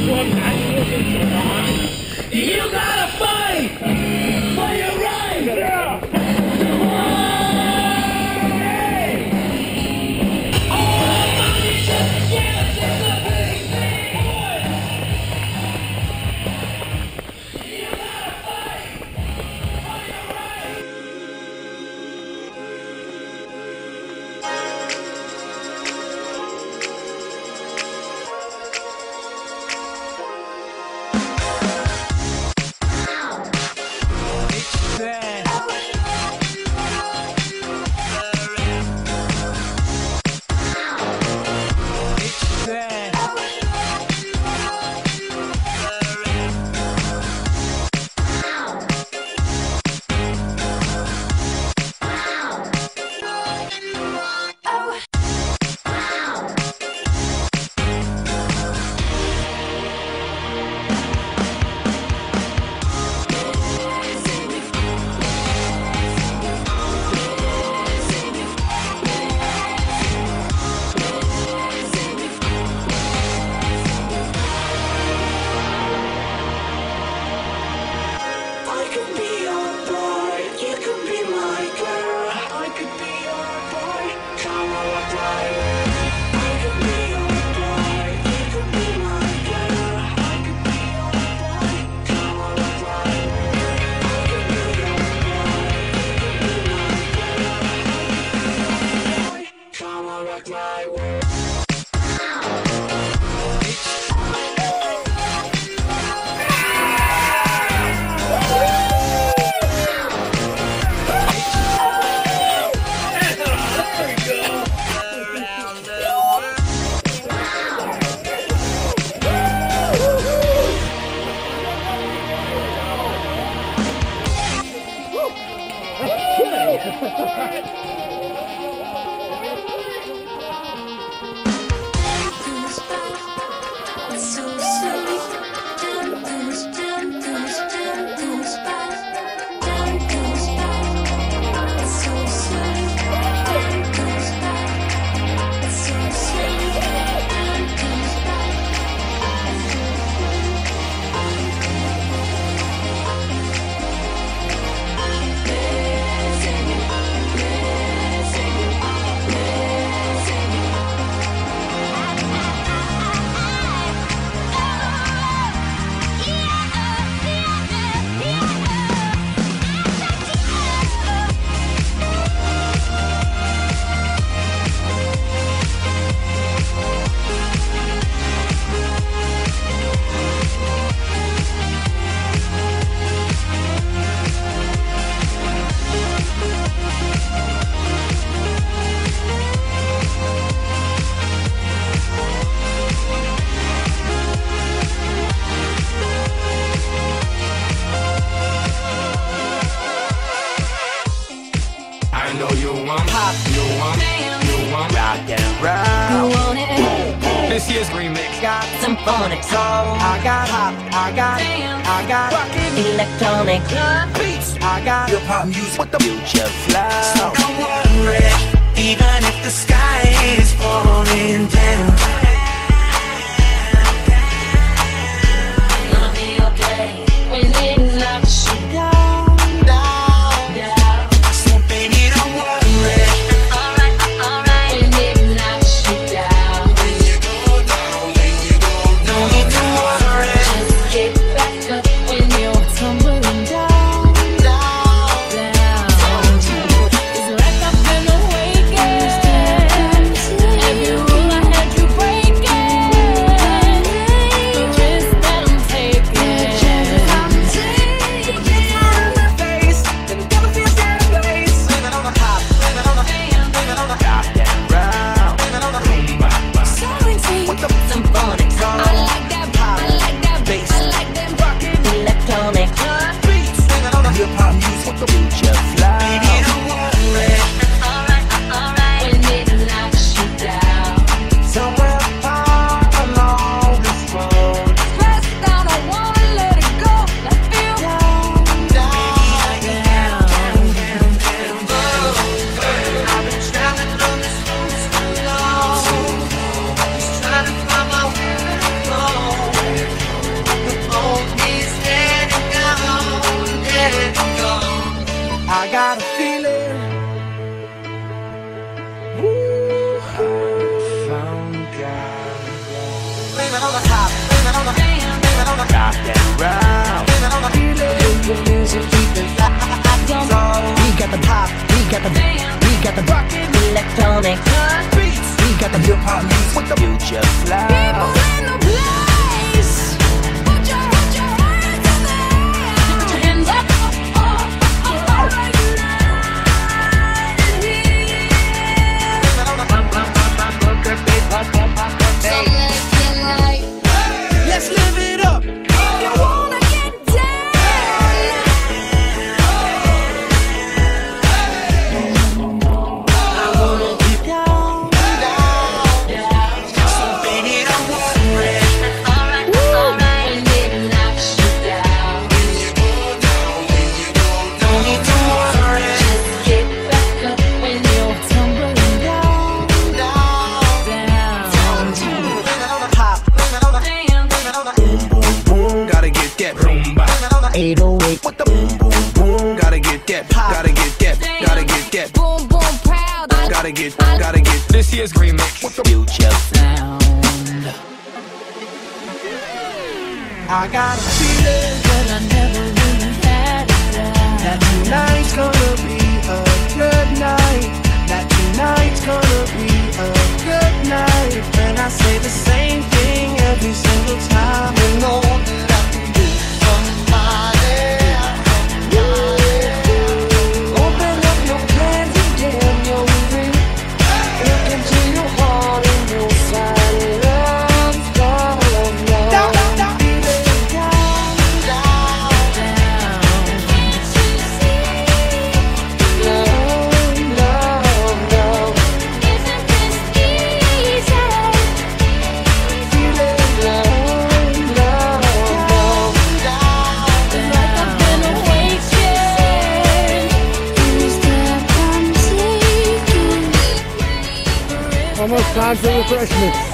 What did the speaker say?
I got Some phonic. I got hop, I got, I got rockin' electronic. beats. I got hip hop music with the future flow. So don't worry, even if the sky is falling down. electronic beats. We got the hip hop beats with the future fly. 808 with the boom, boom, boom. Gotta get that, gotta get that, gotta get that. Boom, boom, proud. Gotta get, gotta get this year's remix. What the future sound? I got a feeling that I never. Almost time for refreshments.